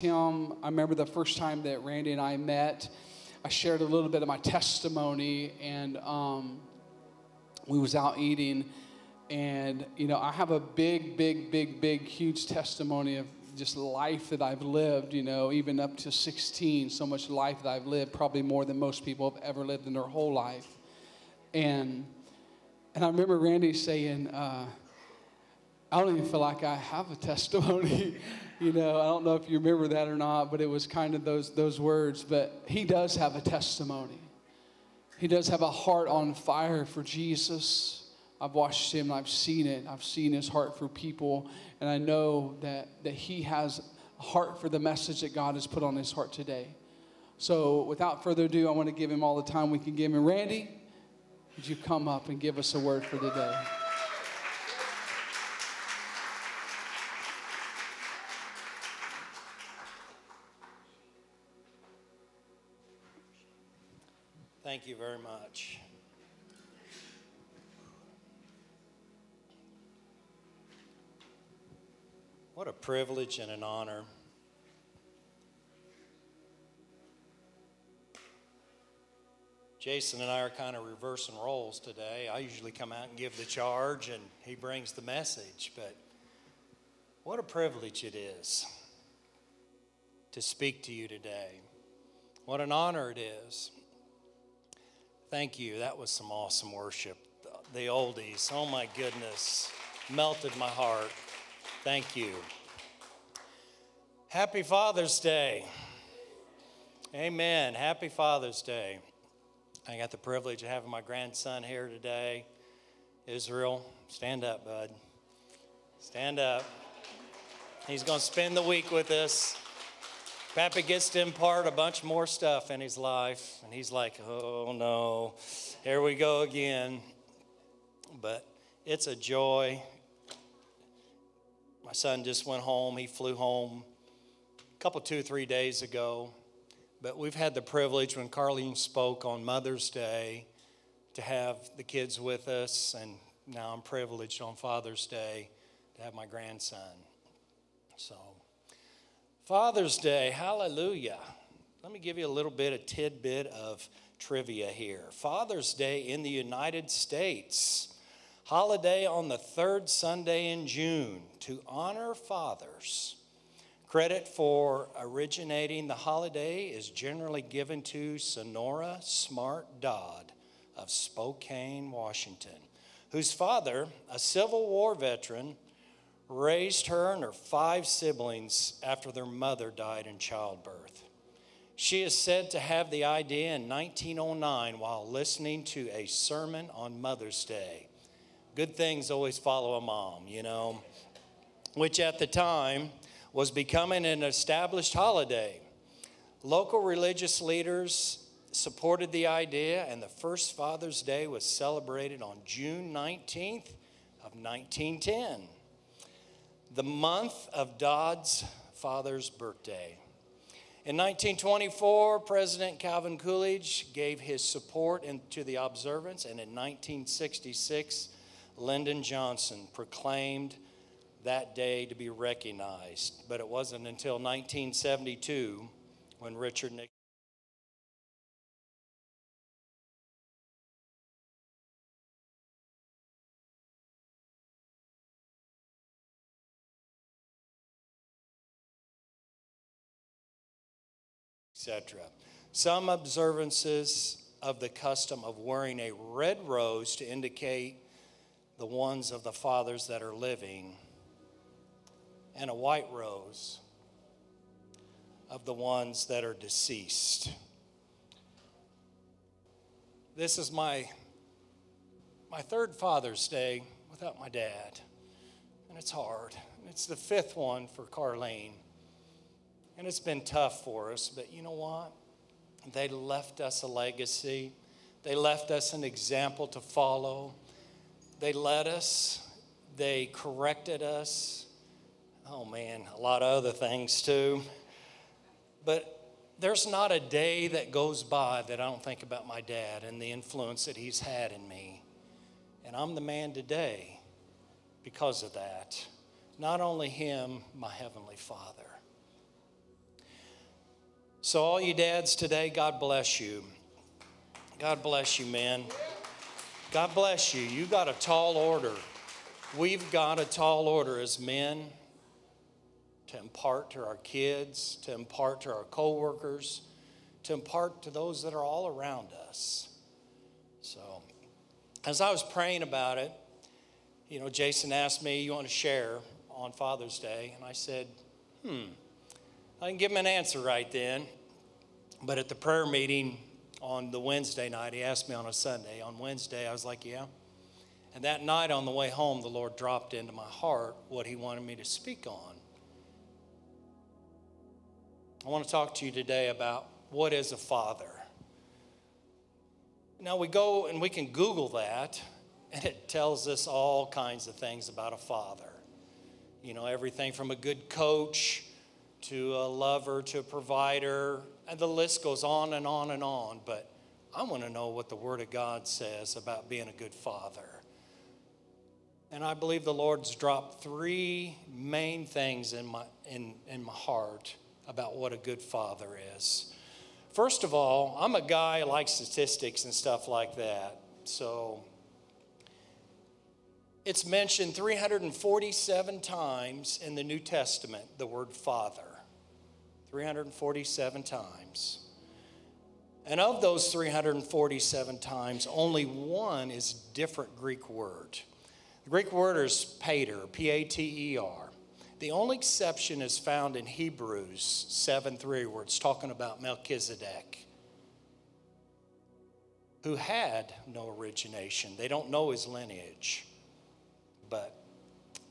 him. I remember the first time that Randy and I met. I shared a little bit of my testimony, and um, we was out eating, and you know I have a big, big, big, big, huge testimony of just life that I've lived. You know, even up to 16, so much life that I've lived, probably more than most people have ever lived in their whole life, and and I remember Randy saying. Uh, I don't even feel like I have a testimony. You know, I don't know if you remember that or not, but it was kind of those, those words. But he does have a testimony. He does have a heart on fire for Jesus. I've watched him, I've seen it. I've seen his heart for people, and I know that, that he has a heart for the message that God has put on his heart today. So, without further ado, I want to give him all the time we can give him. Randy, would you come up and give us a word for today? Thank you very much. What a privilege and an honor. Jason and I are kind of reversing roles today. I usually come out and give the charge, and he brings the message. But what a privilege it is to speak to you today. What an honor it is. Thank you. That was some awesome worship. The oldies. Oh my goodness. Melted my heart. Thank you. Happy Father's Day. Amen. Happy Father's Day. I got the privilege of having my grandson here today. Israel, stand up, bud. Stand up. He's going to spend the week with us. Papa gets to impart a bunch more stuff in his life, and he's like, oh no, here we go again. But it's a joy. My son just went home. He flew home a couple, two, three days ago. But we've had the privilege when Carlene spoke on Mother's Day to have the kids with us, and now I'm privileged on Father's Day to have my grandson. So Father's Day, hallelujah. Let me give you a little bit, a tidbit of trivia here. Father's Day in the United States, holiday on the third Sunday in June to honor fathers. Credit for originating the holiday is generally given to Sonora Smart Dodd of Spokane, Washington, whose father, a Civil War veteran, raised her and her five siblings after their mother died in childbirth. She is said to have the idea in 1909 while listening to a sermon on Mother's Day. Good things always follow a mom, you know, which at the time was becoming an established holiday. Local religious leaders supported the idea, and the first Father's Day was celebrated on June 19th of 1910 the month of Dodd's father's birthday. In 1924, President Calvin Coolidge gave his support to the observance, and in 1966, Lyndon Johnson proclaimed that day to be recognized. But it wasn't until 1972 when Richard Nixon. Some observances of the custom of wearing a red rose to indicate the ones of the fathers that are living, and a white rose of the ones that are deceased. This is my my third Father's Day without my dad, and it's hard. It's the fifth one for Carlene. And it's been tough for us, but you know what? They left us a legacy. They left us an example to follow. They led us. They corrected us. Oh man, a lot of other things too. But there's not a day that goes by that I don't think about my dad and the influence that he's had in me. And I'm the man today because of that. Not only him, my Heavenly Father. So, all you dads today, God bless you. God bless you, man. God bless you. You got a tall order. We've got a tall order as men to impart to our kids, to impart to our coworkers, to impart to those that are all around us. So, as I was praying about it, you know, Jason asked me, You want to share on Father's Day? And I said, Hmm, I didn't give him an answer right then. But at the prayer meeting on the Wednesday night, he asked me on a Sunday. On Wednesday, I was like, Yeah. And that night on the way home, the Lord dropped into my heart what he wanted me to speak on. I want to talk to you today about what is a father. Now, we go and we can Google that, and it tells us all kinds of things about a father. You know, everything from a good coach to a lover to a provider, and the list goes on and on and on. But I want to know what the Word of God says about being a good father. And I believe the Lord's dropped three main things in my, in, in my heart about what a good father is. First of all, I'm a guy who likes statistics and stuff like that. So it's mentioned 347 times in the New Testament, the word father. 347 times. And of those 347 times, only one is different Greek word. The Greek word is pater, P A T E R. The only exception is found in Hebrews 7 3, where it's talking about Melchizedek, who had no origination. They don't know his lineage. But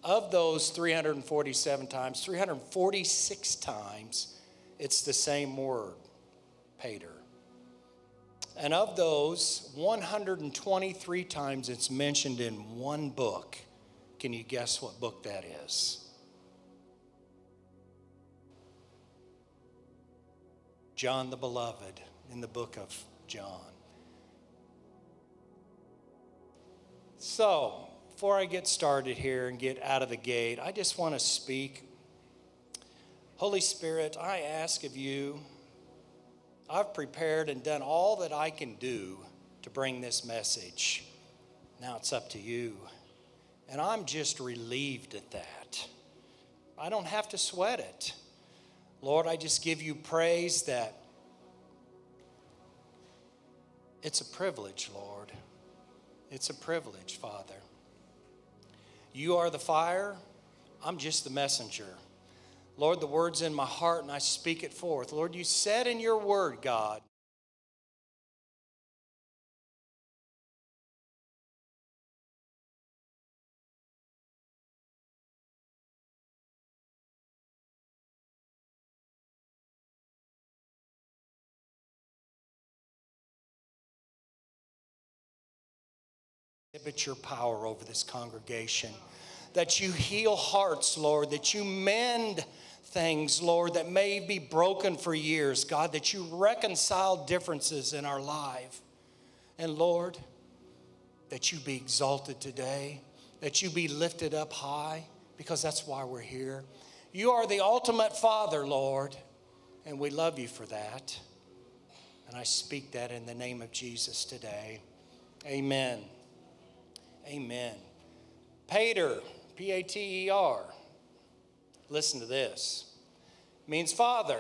of those 347 times, 346 times, it's the same word, pater. And of those, 123 times it's mentioned in one book. Can you guess what book that is? John the Beloved in the book of John. So, before I get started here and get out of the gate, I just want to speak. Holy Spirit, I ask of you, I've prepared and done all that I can do to bring this message. Now it's up to you. And I'm just relieved at that. I don't have to sweat it. Lord, I just give you praise that it's a privilege, Lord. It's a privilege, Father. You are the fire, I'm just the messenger. Lord, the word's in my heart and I speak it forth. Lord, you said in your word, God, exhibit your power over this congregation. That you heal hearts, Lord, that you mend things, Lord, that may be broken for years, God, that you reconcile differences in our life. And Lord, that you be exalted today, that you be lifted up high, because that's why we're here. You are the ultimate Father, Lord, and we love you for that. And I speak that in the name of Jesus today. Amen. Amen. Pater, P A T E R, listen to this, means father.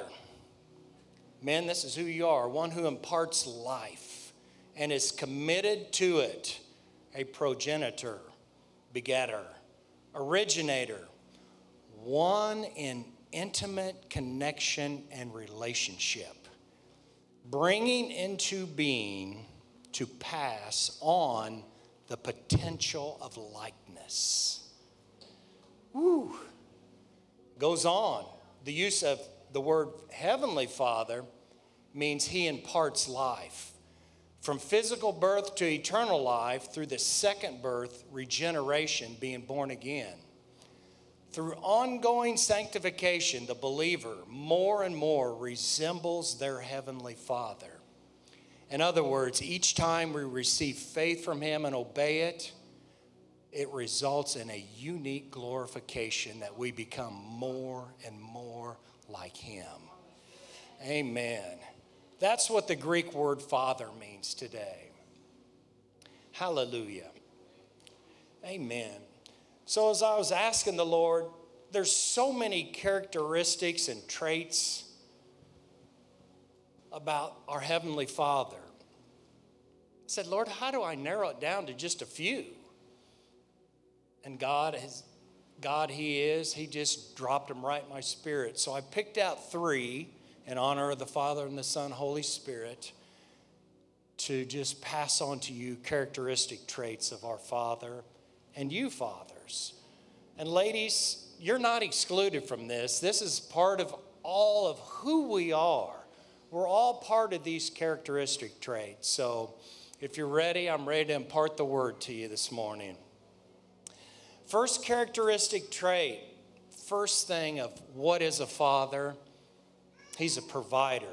Men, this is who you are one who imparts life and is committed to it, a progenitor, begetter, originator, one in intimate connection and relationship, bringing into being to pass on the potential of likeness. Woo. Goes on. The use of the word Heavenly Father means He imparts life. From physical birth to eternal life, through the second birth, regeneration, being born again. Through ongoing sanctification, the believer more and more resembles their Heavenly Father. In other words, each time we receive faith from Him and obey it, it results in a unique glorification that we become more and more like Him. Amen. That's what the Greek word father means today. Hallelujah. Amen. So, as I was asking the Lord, there's so many characteristics and traits about our Heavenly Father. I said, Lord, how do I narrow it down to just a few? And God has God He is, He just dropped them right in my spirit. So I picked out three in honor of the Father and the Son, Holy Spirit, to just pass on to you characteristic traits of our Father and you, fathers. And ladies, you're not excluded from this. This is part of all of who we are. We're all part of these characteristic traits. So if you're ready, I'm ready to impart the word to you this morning. First characteristic trait, first thing of what is a father, he's a provider.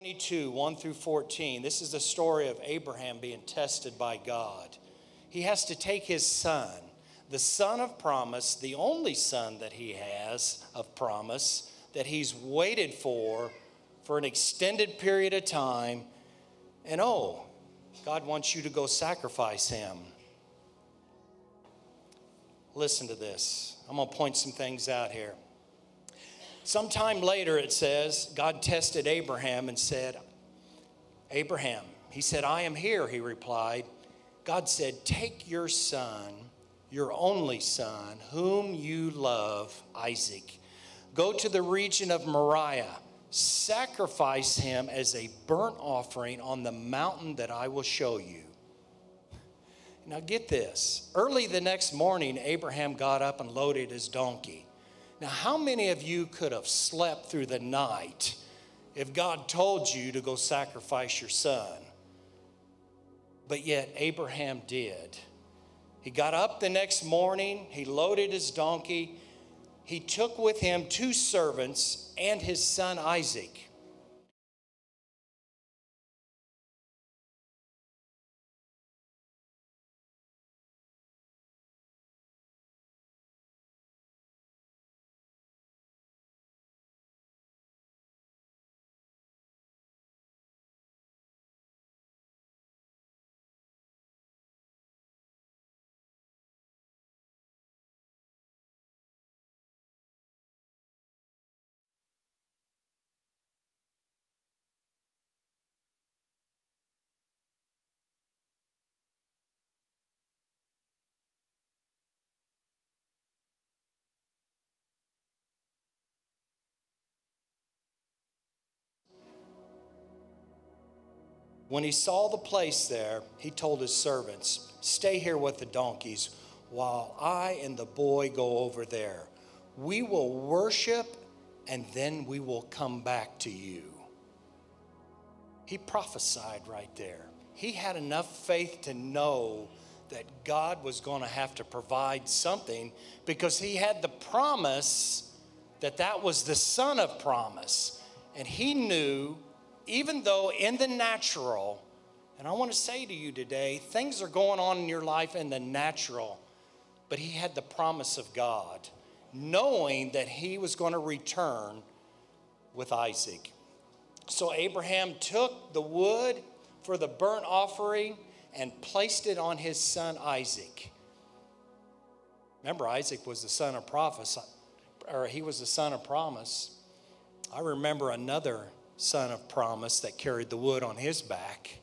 22, 1 through 14, this is the story of Abraham being tested by God. He has to take his son, the son of promise, the only son that he has of promise, that he's waited for for an extended period of time. And oh, God wants you to go sacrifice him. Listen to this. I'm going to point some things out here. Sometime later, it says, God tested Abraham and said, Abraham, he said, I am here, he replied. God said, Take your son, your only son, whom you love, Isaac. Go to the region of Moriah, sacrifice him as a burnt offering on the mountain that I will show you. Now, get this. Early the next morning, Abraham got up and loaded his donkey. Now, how many of you could have slept through the night if God told you to go sacrifice your son? But yet, Abraham did. He got up the next morning, he loaded his donkey, he took with him two servants and his son Isaac. When he saw the place there, he told his servants, Stay here with the donkeys while I and the boy go over there. We will worship and then we will come back to you. He prophesied right there. He had enough faith to know that God was going to have to provide something because he had the promise that that was the son of promise. And he knew even though in the natural, and I want to say to you today, things are going on in your life in the natural, but he had the promise of God, knowing that he was going to return with Isaac. So Abraham took the wood for the burnt offering and placed it on his son Isaac. Remember, Isaac was the son of promise, or he was the son of promise. I remember another son of promise that carried the wood on his back.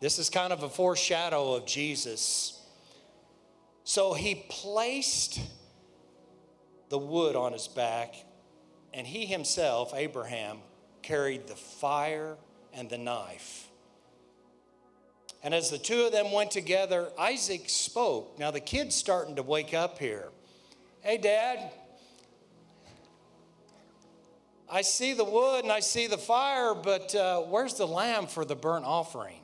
This is kind of a foreshadow of Jesus. So he placed the wood on his back, and he himself, Abraham, carried the fire and the knife. And as the two of them went together, Isaac spoke. Now the kid's starting to wake up here. Hey, Dad, I see the wood and I see the fire, but uh, where's the lamb for the burnt offering?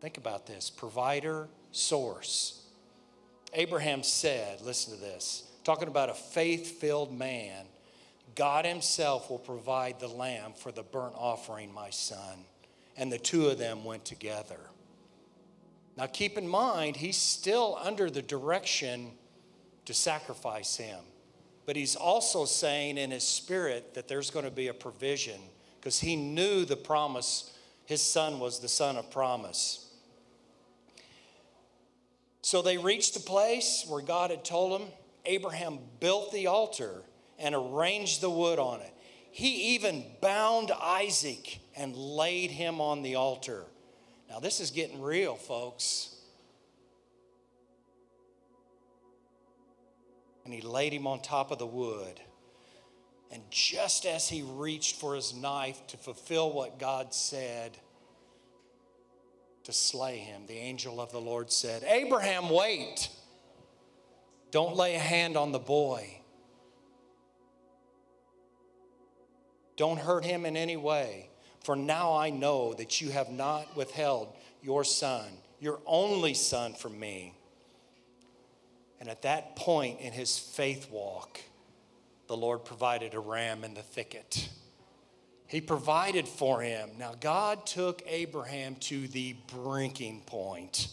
Think about this provider, source. Abraham said, listen to this, talking about a faith filled man, God Himself will provide the lamb for the burnt offering, my son. And the two of them went together. Now keep in mind, he's still under the direction to sacrifice him. But he's also saying in his spirit that there's going to be a provision because he knew the promise. His son was the son of promise. So they reached the place where God had told him. Abraham built the altar and arranged the wood on it. He even bound Isaac and laid him on the altar. Now, this is getting real, folks. And he laid him on top of the wood. And just as he reached for his knife to fulfill what God said, to slay him, the angel of the Lord said, Abraham, wait. Don't lay a hand on the boy. Don't hurt him in any way. For now I know that you have not withheld your son, your only son, from me. And at that point in his faith walk, the Lord provided a ram in the thicket. He provided for him. Now, God took Abraham to the breaking point.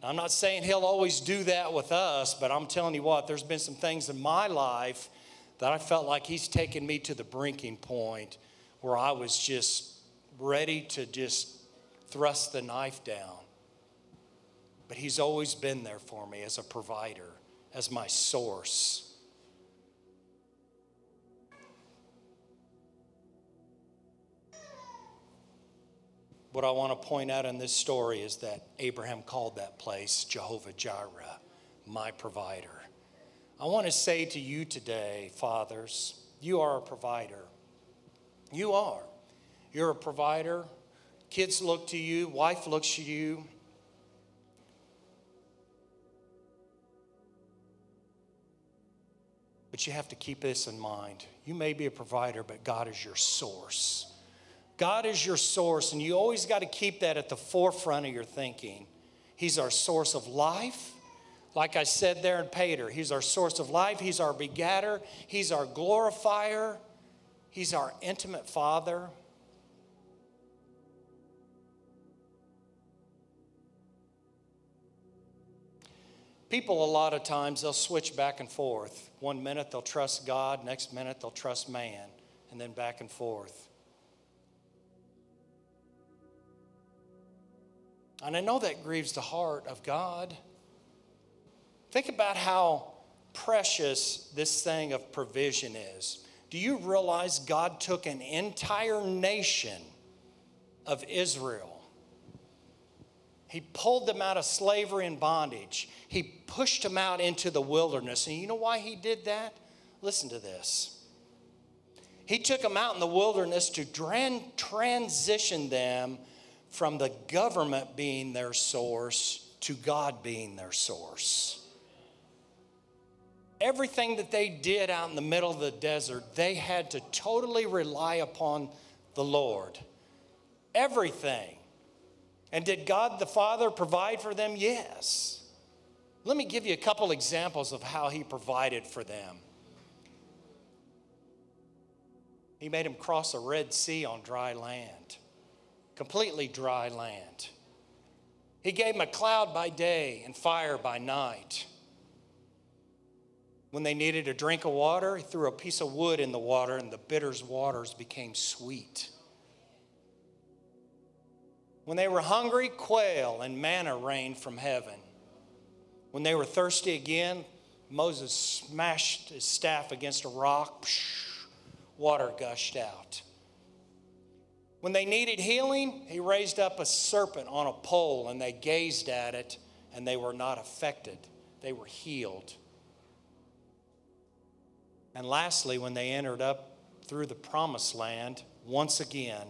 I'm not saying he'll always do that with us, but I'm telling you what, there's been some things in my life that I felt like he's taken me to the breaking point where I was just ready to just thrust the knife down. But he's always been there for me as a provider, as my source. What I want to point out in this story is that Abraham called that place Jehovah Jireh, my provider. I want to say to you today, fathers, you are a provider. You are. You're a provider. Kids look to you, wife looks to you. But you have to keep this in mind. You may be a provider, but God is your source. God is your source, and you always got to keep that at the forefront of your thinking. He's our source of life. Like I said there in pater, He's our source of life. He's our begetter. He's our glorifier. He's our intimate Father. People, a lot of times, they'll switch back and forth. One minute they'll trust God, next minute they'll trust man, and then back and forth. And I know that grieves the heart of God. Think about how precious this thing of provision is. Do you realize God took an entire nation of Israel? He pulled them out of slavery and bondage. He pushed them out into the wilderness. And you know why he did that? Listen to this. He took them out in the wilderness to transition them from the government being their source to God being their source. Everything that they did out in the middle of the desert, they had to totally rely upon the Lord. Everything. And did God the Father provide for them? Yes. Let me give you a couple examples of how He provided for them. He made them cross a Red Sea on dry land, completely dry land. He gave them a cloud by day and fire by night. When they needed a drink of water, he threw a piece of wood in the water, and the bitter waters became sweet. When they were hungry, quail and manna rained from heaven. When they were thirsty again, Moses smashed his staff against a rock, water gushed out. When they needed healing, he raised up a serpent on a pole and they gazed at it and they were not affected. They were healed. And lastly, when they entered up through the promised land, once again,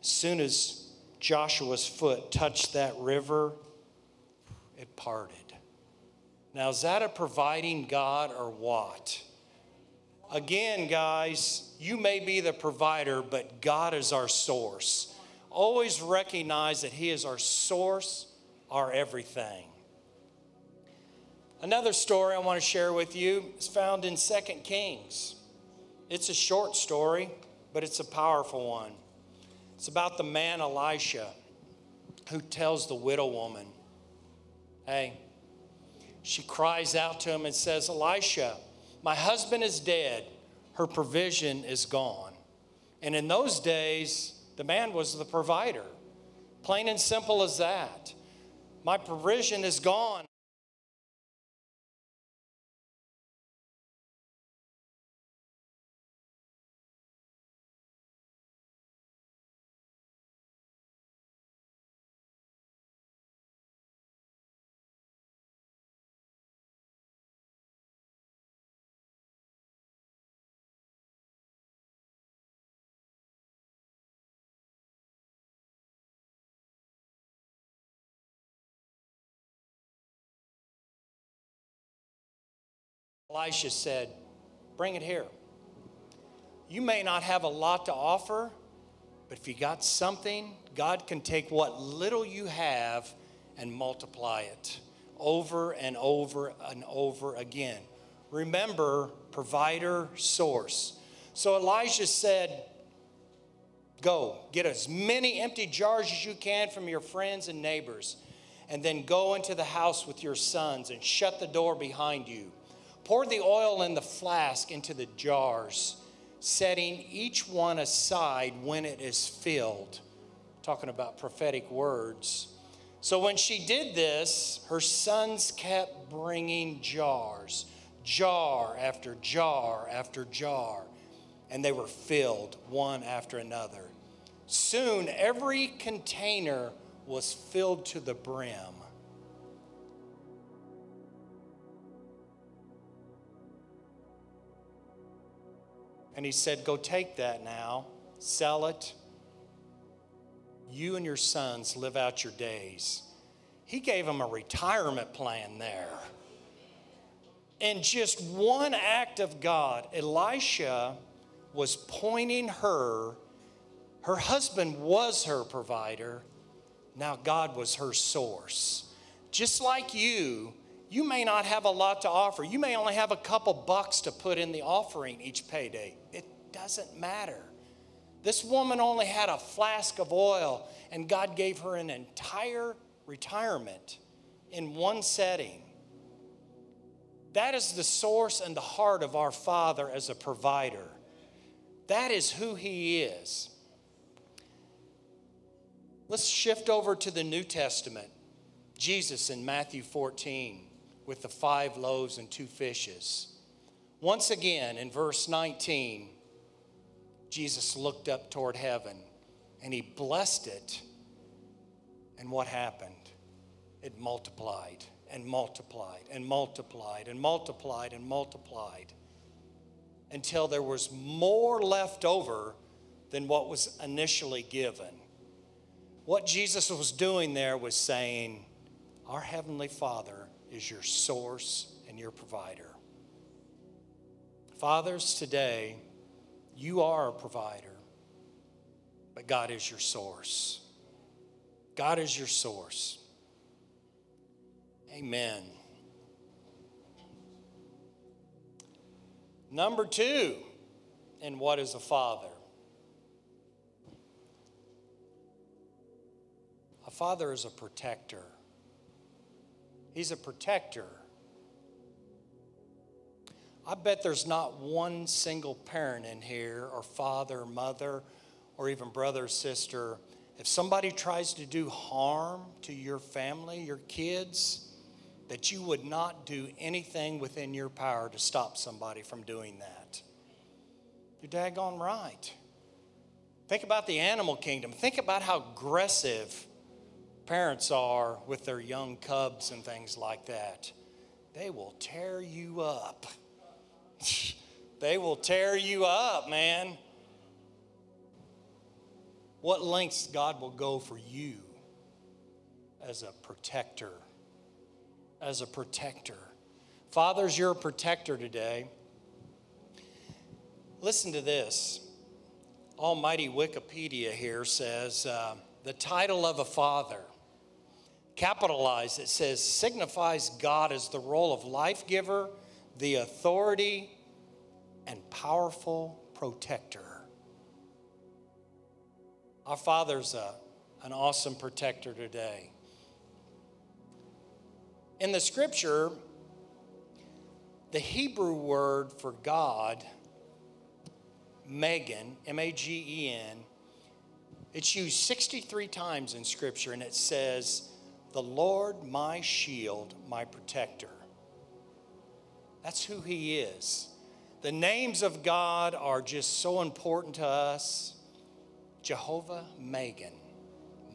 soon as Joshua's foot touched that river, it parted. Now, is that a providing God or what? Again, guys, you may be the provider, but God is our source. always recognize that He is our source, our everything. Another story I want to share with you is found in 2 Kings. It's a short story, but it's a powerful one. It's about the man Elisha who tells the widow woman, Hey, she cries out to him and says, Elisha, my husband is dead, her provision is gone. And in those days, the man was the provider. Plain and simple as that. My provision is gone. Elisha said, Bring it here. You may not have a lot to offer, but if you got something, God can take what little you have and multiply it over and over and over again. Remember, provider, source. So Elijah said, Go, get as many empty jars as you can from your friends and neighbors, and then go into the house with your sons and shut the door behind you. Pour the oil in the flask into the jars, setting each one aside when it is filled. Talking about prophetic words. So when she did this, her sons kept bringing jars, jar after jar after jar, and they were filled one after another. Soon every container was filled to the brim. And he said, Go take that now, sell it. You and your sons live out your days. He gave them a retirement plan there. And just one act of God, Elisha was pointing her, her husband was her provider, now God was her source. Just like you, you may not have a lot to offer. You may only have a couple bucks to put in the offering each payday. It doesn't matter. This woman only had a flask of oil, and God gave her an entire retirement in one setting. That is the source and the heart of our Father as a provider. That is who He is. Let's shift over to the New Testament. Jesus in Matthew 14 with the five loaves and two fishes. Once again, in verse 19, Jesus looked up toward heaven and he blessed it. And what happened? It multiplied and multiplied and multiplied and multiplied and multiplied until there was more left over than what was initially given. What Jesus was doing there was saying, Our Heavenly Father is your source and your provider. Fathers, today, you are a provider, but God is your source. God is your source. Amen. Number two, and what is a father? A father is a protector. He's a protector. I bet there's not one single parent in here, or father, or mother, or even brother, or sister. If somebody tries to do harm to your family, your kids, that you would not do anything within your power to stop somebody from doing that. You're daggone right. Think about the animal kingdom. Think about how aggressive parents are with their young cubs and things like that, they will tear you up. they will tear you up, man. What lengths God will go for you as a protector. As a protector. Fathers, you're a protector today. Listen to this. Almighty Wikipedia here says, uh, the title of a father. Capitalized, it says, signifies God as the role of life giver, the authority, and powerful protector. Our Father's a, an awesome protector today. In the scripture, the Hebrew word for God, Magen, M A G E N, it's used 63 times in scripture and it says, The Lord my shield, my protector. That's who he is. The names of God are just so important to us. Jehovah Magen,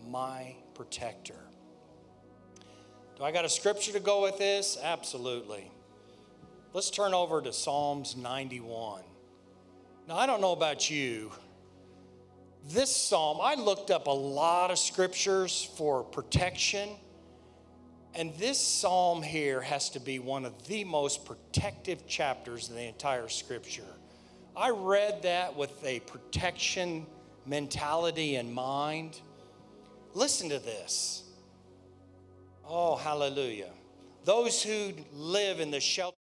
my protector. Do I got a scripture to go with this? Absolutely. Let's turn over to Psalms 91. Now, I don't know about you. This psalm, I looked up a lot of scriptures for protection, and this psalm here has to be one of the most protective chapters in the entire scripture. I read that with a protection mentality in mind. Listen to this. Oh, hallelujah. Those who live in the shelter.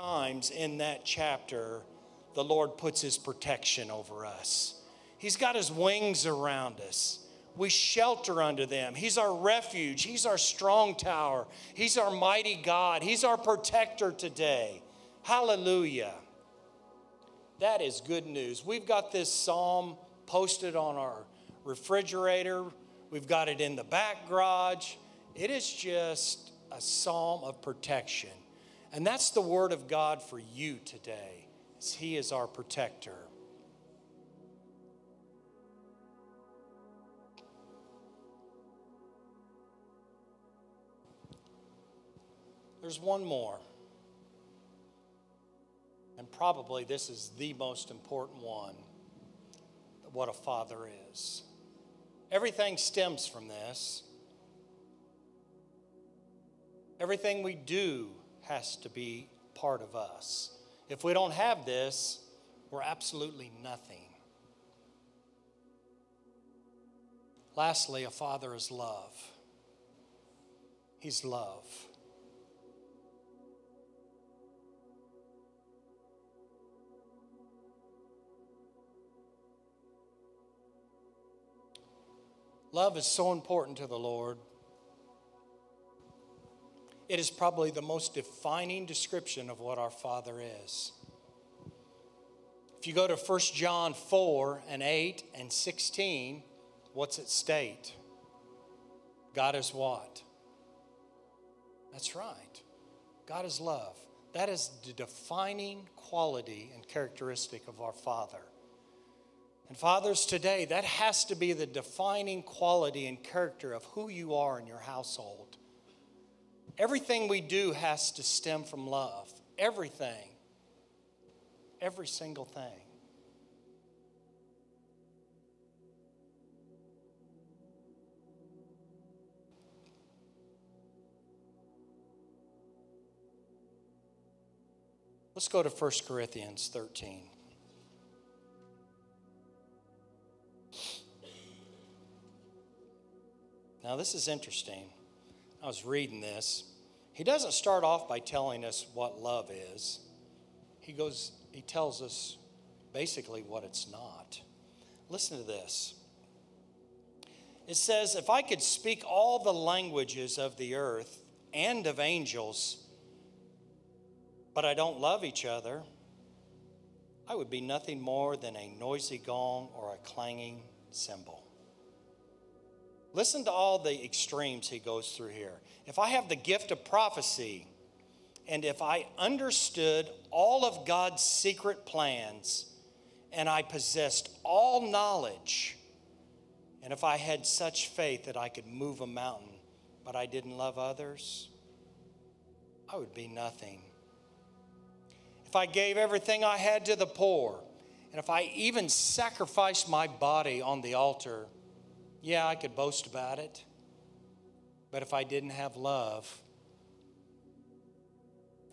Times in that chapter, the Lord puts his protection over us. He's got his wings around us. We shelter under them. He's our refuge. He's our strong tower. He's our mighty God. He's our protector today. Hallelujah. That is good news. We've got this psalm posted on our refrigerator, we've got it in the back garage. It is just a psalm of protection. And that's the word of God for you today. As he is our protector. There's one more. And probably this is the most important one what a father is. Everything stems from this. Everything we do has to be part of us. If we don't have this, we're absolutely nothing. Lastly, a father is love. He's love. Love is so important to the Lord it is probably the most defining description of what our Father is. If you go to 1 John 4 and 8 and 16, what's it state? God is what? That's right. God is love. That is the defining quality and characteristic of our Father. And fathers, today, that has to be the defining quality and character of who you are in your household. Everything we do has to stem from love. Everything. Every single thing. Let's go to 1 Corinthians 13. Now, this is interesting. I was reading this. He doesn't start off by telling us what love is. He goes, he tells us basically what it's not. Listen to this. It says, If I could speak all the languages of the earth and of angels, but I don't love each other, I would be nothing more than a noisy gong or a clanging cymbal. Listen to all the extremes he goes through here. If I have the gift of prophecy, and if I understood all of God's secret plans, and I possessed all knowledge, and if I had such faith that I could move a mountain, but I didn't love others, I would be nothing. If I gave everything I had to the poor, and if I even sacrificed my body on the altar, yeah, I could boast about it. But if I didn't have love,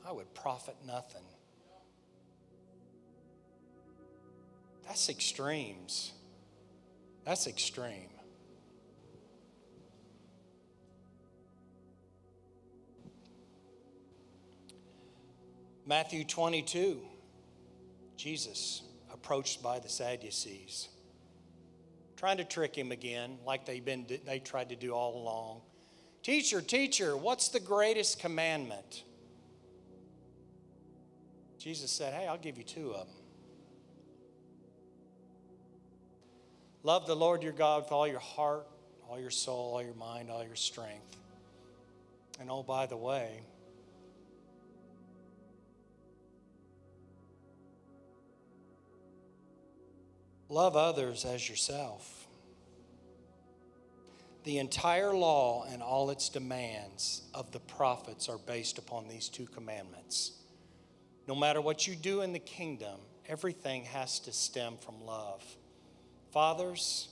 I would profit nothing. That's extremes. That's extreme. Matthew 22, Jesus approached by the Sadducees trying to trick him again, like they've been, they tried to do all along. Teacher, teacher, what's the greatest commandment? Jesus said, Hey, I'll give you two of them. Love the Lord your God with all your heart, all your soul, all your mind, all your strength. And oh, by the way, Love others as yourself. The entire law and all its demands of the prophets are based upon these two commandments. No matter what you do in the kingdom, everything has to stem from love. Fathers,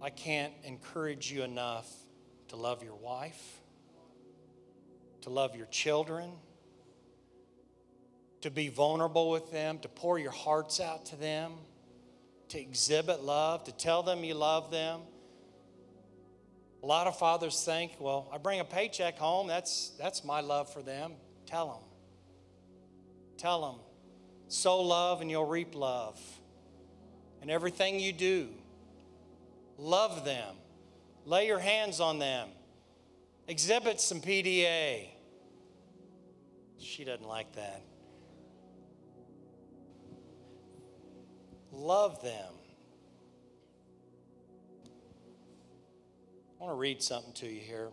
I can't encourage you enough to love your wife, to love your children to be vulnerable with them, to pour your hearts out to them, to exhibit love, to tell them you love them. A lot of fathers think, well, I bring a paycheck home, that's, that's my love for them. Tell them. Tell them. Sow love and you'll reap love. And everything you do, love them. Lay your hands on them. Exhibit some PDA. She doesn't like that. Love them. I want to read something to you here.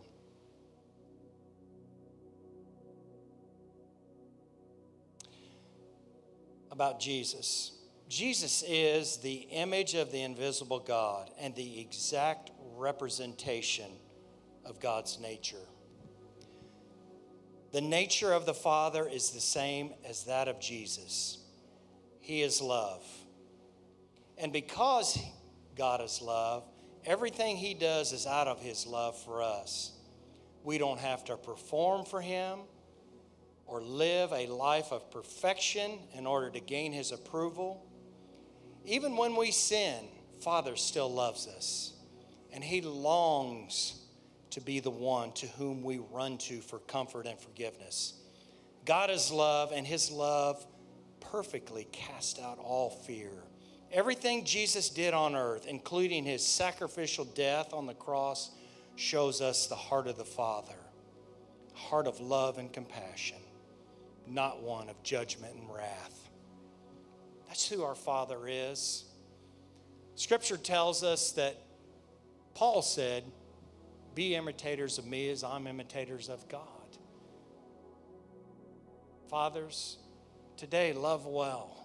About Jesus. Jesus is the image of the invisible God and the exact representation of God's nature. The nature of the Father is the same as that of Jesus. He is love. And because God is love, everything He does is out of His love for us. We don't have to perform for Him or live a life of perfection in order to gain His approval. Even when we sin, Father still loves us, and He longs to be the one to whom we run to for comfort and forgiveness. God is love, and His love perfectly casts out all fear. Everything Jesus did on earth, including his sacrificial death on the cross, shows us the heart of the Father heart of love and compassion, not one of judgment and wrath. That's who our Father is. Scripture tells us that Paul said, Be imitators of me as I'm imitators of God. Fathers, today love well.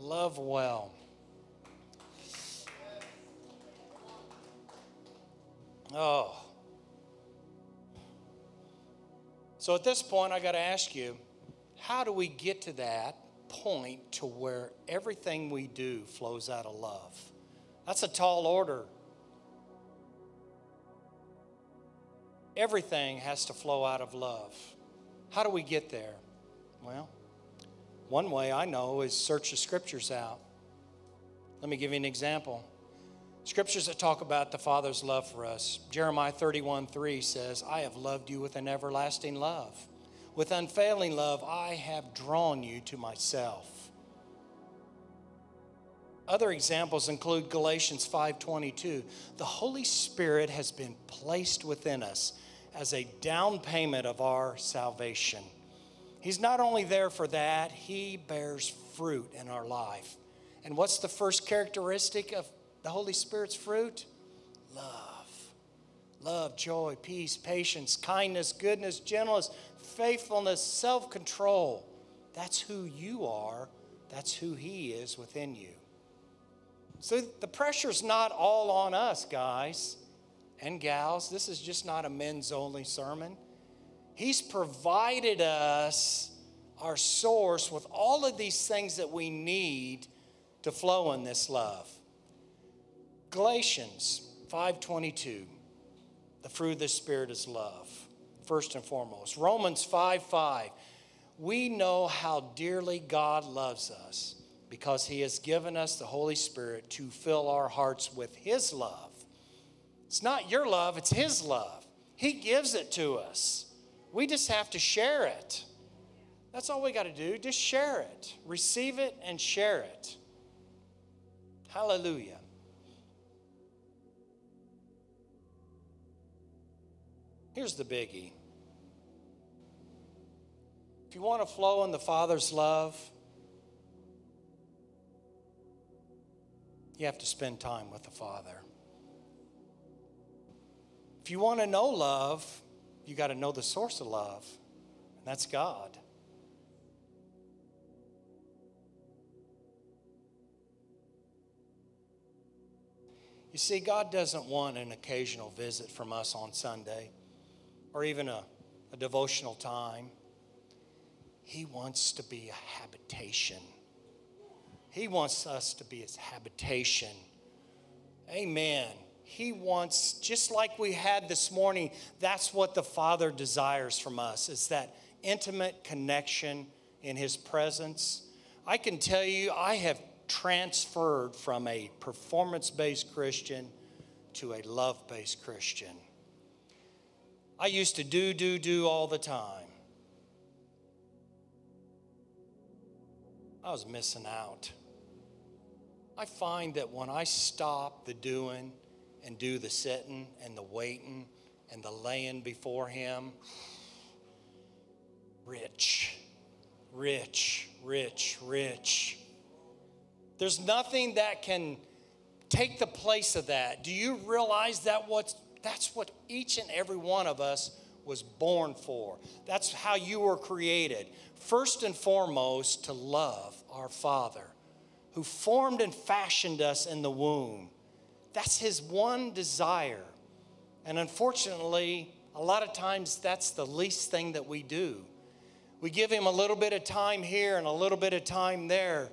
Love well. Oh. So at this point, I got to ask you how do we get to that point to where everything we do flows out of love? That's a tall order. Everything has to flow out of love. How do we get there? Well, one way I know is search the scriptures out. Let me give you an example. Scriptures that talk about the Father's love for us. Jeremiah 31 3 says, I have loved you with an everlasting love. With unfailing love, I have drawn you to myself. Other examples include Galatians 5:22. The Holy Spirit has been placed within us as a down payment of our salvation. He's not only there for that, he bears fruit in our life. And what's the first characteristic of the Holy Spirit's fruit? Love. Love, joy, peace, patience, kindness, goodness, gentleness, faithfulness, self control. That's who you are. That's who He is within you. So the pressure's not all on us, guys and gals. This is just not a men's only sermon. He's provided us our source with all of these things that we need to flow in this love. Galatians 5:22 The fruit of the spirit is love first and foremost. Romans 5 5. We know how dearly God loves us because He has given us the Holy Spirit to fill our hearts with His love. It's not your love, it's His love. He gives it to us. We just have to share it. That's all we got to do. Just share it, receive it, and share it. Hallelujah. Here's the biggie. If you want to flow in the Father's love, you have to spend time with the Father. If you want to know love, you got to know the source of love, and that's God. You see, God doesn't want an occasional visit from us on Sunday or even a, a devotional time. He wants to be a habitation. He wants us to be his habitation. Amen. He wants, just like we had this morning, that's what the Father desires from us, is that intimate connection in his presence. I can tell you, I have transferred from a performance based Christian to a love based Christian. I used to do, do, do all the time. I was missing out. I find that when I stop the doing and do the sitting and the waiting and the laying before Him, rich, rich, rich, rich. There's nothing that can take the place of that. Do you realize that what's, that's what each and every one of us was born for? That's how you were created first and foremost to love our Father who formed and fashioned us in the womb. That's his one desire. And unfortunately, a lot of times that's the least thing that we do. We give him a little bit of time here and a little bit of time there,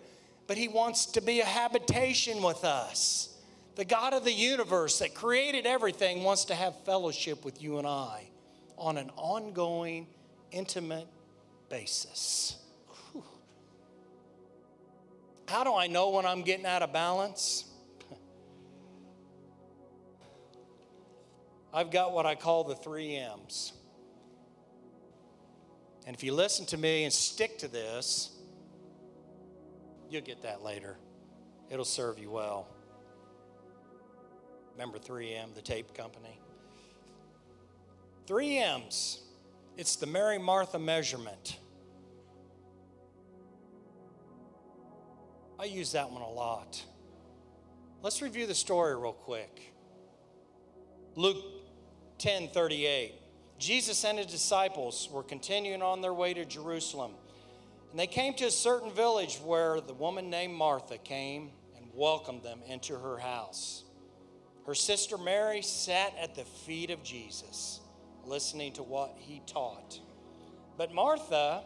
but he wants to be a habitation with us. The God of the universe that created everything wants to have fellowship with you and I on an ongoing, intimate basis. Whew. How do I know when I'm getting out of balance? I've got what I call the three M's. And if you listen to me and stick to this, you'll get that later. It'll serve you well. Remember 3M, the tape company? 3M's. It's the Mary Martha measurement. I use that one a lot. Let's review the story real quick. Luke 1038. Jesus and his disciples were continuing on their way to Jerusalem. And they came to a certain village where the woman named Martha came and welcomed them into her house. Her sister Mary sat at the feet of Jesus, listening to what he taught. But Martha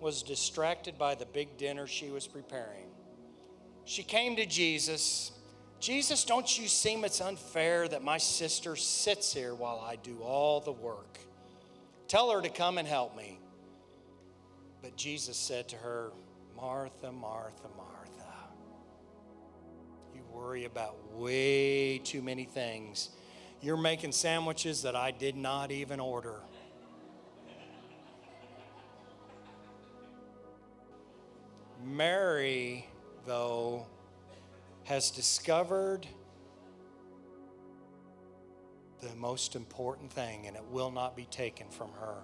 was distracted by the big dinner she was preparing. She came to Jesus. Jesus, don't you seem it's unfair that my sister sits here while I do all the work? Tell her to come and help me. But Jesus said to her, Martha, Martha, Martha, you worry about way too many things. You're making sandwiches that I did not even order. Mary, though, has discovered the most important thing, and it will not be taken from her.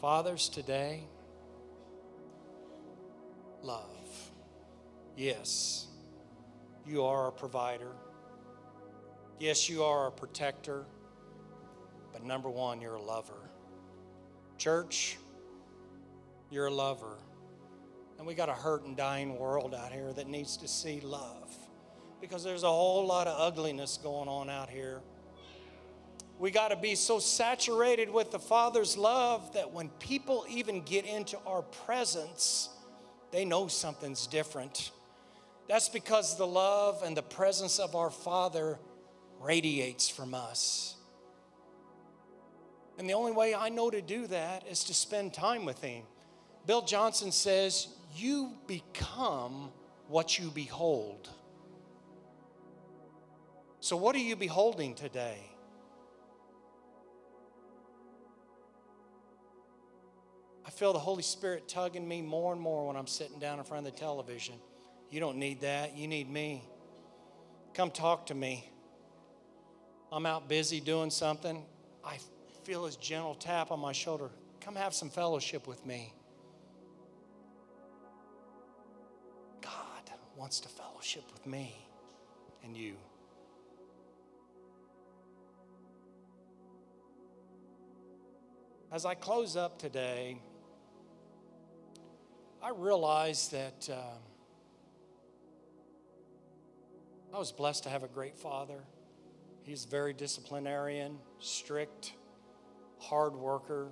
Fathers, today, love. Yes, you are a provider. Yes, you are a protector. But number one, you're a lover. Church, you're a lover. And we got a hurt and dying world out here that needs to see love because there's a whole lot of ugliness going on out here. We got to be so saturated with the Father's love that when people even get into our presence, they know something's different. That's because the love and the presence of our Father radiates from us. And the only way I know to do that is to spend time with Him. Bill Johnson says, You become what you behold. So, what are you beholding today? I feel the Holy Spirit tugging me more and more when I'm sitting down in front of the television. You don't need that, you need me. Come talk to me. I'm out busy doing something. I feel his gentle tap on my shoulder. Come have some fellowship with me. Wants to fellowship with me and you. As I close up today, I realize that um, I was blessed to have a great father. He's very disciplinarian, strict, hard worker,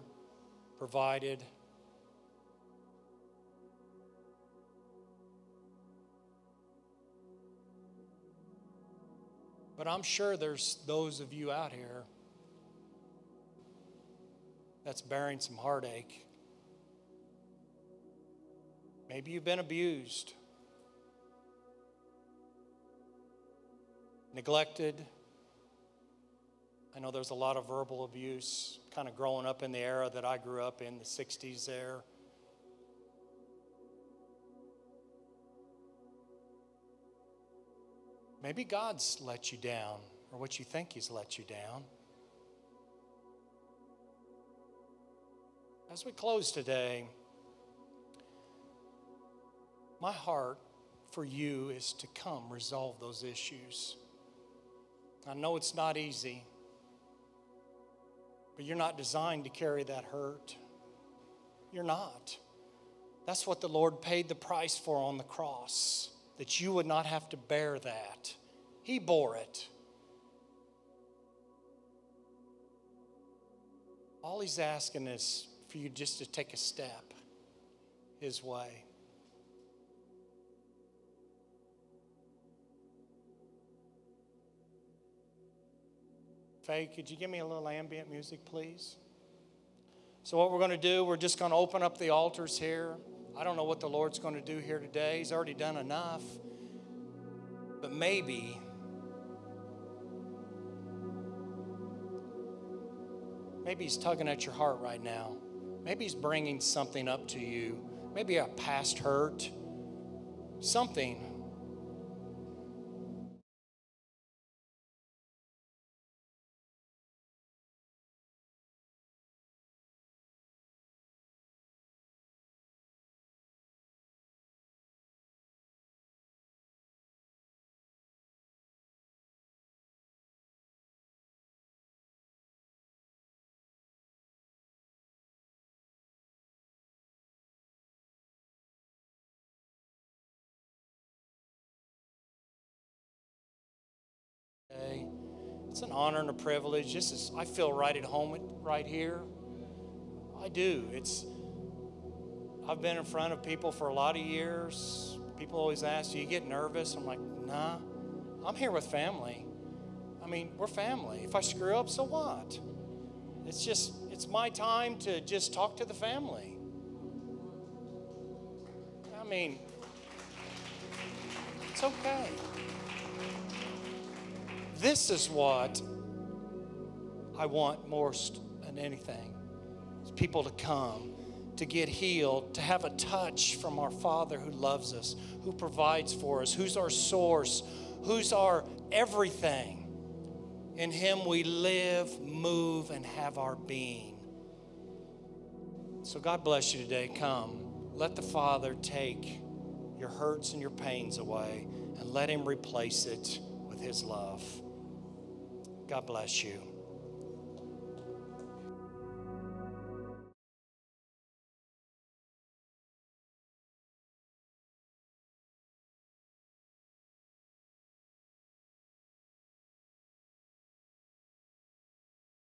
provided. But I'm sure there's those of you out here that's bearing some heartache. Maybe you've been abused, neglected. I know there's a lot of verbal abuse kind of growing up in the era that I grew up in, the 60s there. Maybe God's let you down, or what you think He's let you down. As we close today, my heart for you is to come resolve those issues. I know it's not easy, but you're not designed to carry that hurt. You're not. That's what the Lord paid the price for on the cross, that you would not have to bear that. He bore it. All He's asking is for you just to take a step His way. Faye, could you give me a little ambient music, please? So, what we're going to do, we're just going to open up the altars here. I don't know what the Lord's going to do here today. He's already done enough. But maybe, maybe He's tugging at your heart right now. Maybe He's bringing something up to you. Maybe a past hurt, something It's an honor and a privilege. This is I feel right at home right here. I do. It's I've been in front of people for a lot of years. People always ask, "Do you get nervous?" I'm like, "Nah. I'm here with family. I mean, we're family. If I screw up, so what? It's just it's my time to just talk to the family. I mean, it's okay. This is what I want most than anything. Is people to come, to get healed, to have a touch from our Father who loves us, who provides for us, who's our source, who's our everything. In Him we live, move, and have our being. So God bless you today. Come. Let the Father take your hurts and your pains away and let Him replace it with His love. God bless you.